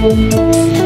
Música